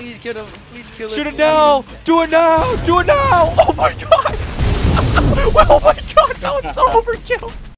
Please kill him. Please kill him. Shoot it now! Do it now! Do it now! Oh my god! oh my god! That was so overkill!